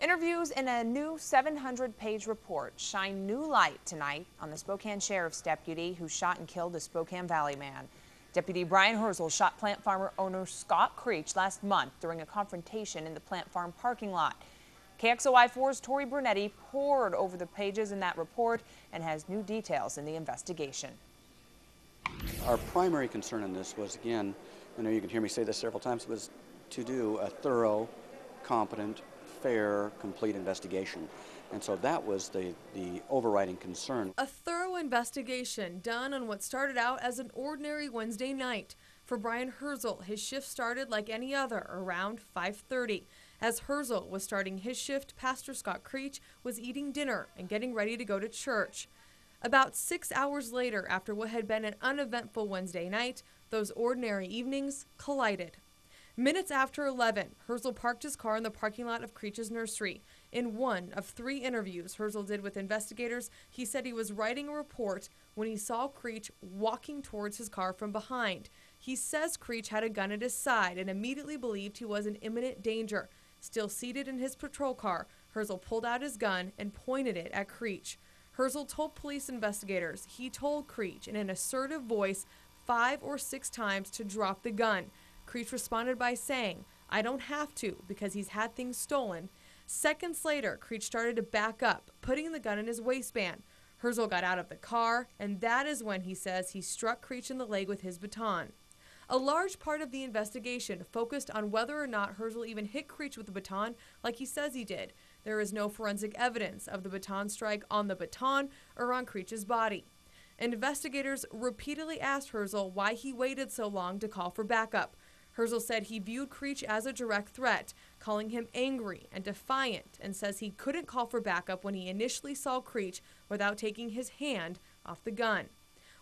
Interviews in a new 700 page report shine new light tonight on the Spokane Sheriff's deputy who shot and killed a Spokane Valley man. Deputy Brian Hirzel shot plant farmer owner Scott Creach last month during a confrontation in the plant farm parking lot. KXLY 4's Tori Brunetti pored over the pages in that report and has new details in the investigation. Our primary concern in this was, again, I know you can hear me say this several times, was to do a thorough, competent, fair, complete investigation. And so that was the, the overriding concern. A thorough investigation done on what started out as an ordinary Wednesday night. For Brian Hirzel, his shift started like any other around 5:30. As Hirzel was starting his shift, Pastor Scott Creach was eating dinner and getting ready to go to church. About six hours later, after what had been an uneventful Wednesday night, those ordinary evenings collided. Minutes after 11, Hirzel parked his car in the parking lot of Creach's nursery. In one of three interviews Hirzel did with investigators, he said he was writing a report when he saw Creach walking towards his car from behind. He says Creach had a gun at his side and immediately believed he was in imminent danger. Still seated in his patrol car, Hirzel pulled out his gun and pointed it at Creach. Hirzel told police investigators he told Creach in an assertive voice five or six times to drop the gun. Creach responded by saying, I don't have to because he's had things stolen. Seconds later, Creach started to back up, putting the gun in his waistband. Hirzel got out of the car, and that is when he says he struck Creach in the leg with his baton. A large part of the investigation focused on whether or not Hirzel even hit Creach with the baton like he says he did. There is no forensic evidence of the baton strike on the baton or on Creach's body. Investigators repeatedly asked Hirzel why he waited so long to call for backup. Hirzel said he viewed Creach as a direct threat, calling him angry and defiant, and says he couldn't call for backup when he initially saw Creach without taking his hand off the gun.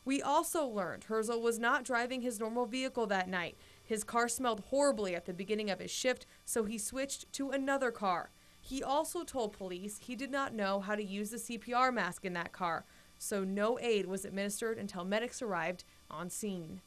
We also learned Hirzel was not driving his normal vehicle that night. His car smelled horribly at the beginning of his shift, so he switched to another car. He also told police he did not know how to use the CPR mask in that car, so no aid was administered until medics arrived on scene.